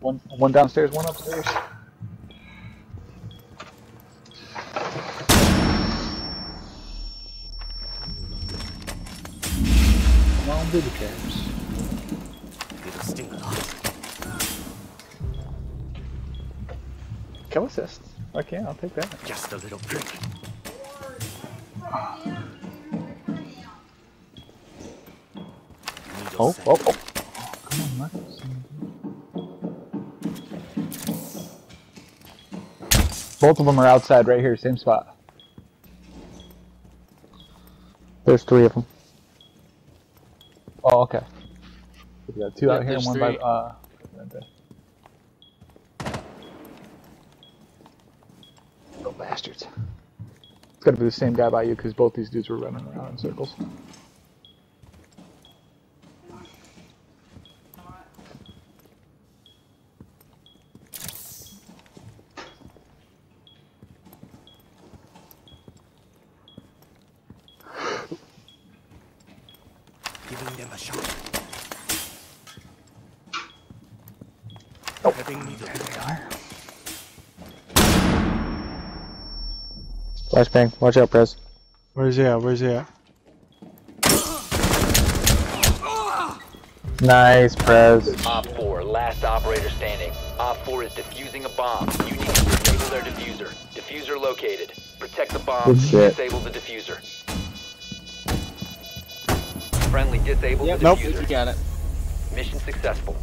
One, one downstairs, one upstairs. Come on, booby traps. It'll sting a lot. Kill assist. Okay, I'll take that. Just a little prick. Needle Oh, oh, oh. Come on, Marcus. Both of them are outside right here, same spot. There's three of them. Oh, okay. We got two Yeah, out here and one by, three. uh, right there. Oh, bastards. It's gotta be the same guy by you because both these dudes were running around in circles. Giving them a shot. Oh. Having needle. Flashbang. Watch out, Prez. Where's he at? Where's he at? Nice, Prez. Op 4, last operator standing. Op 4 is defusing a bomb. You need to disable their defuser. Defuser located. Protect the bomb. Disable the defuser. Friendly disabled Yep. Nope. You got it. Mission successful.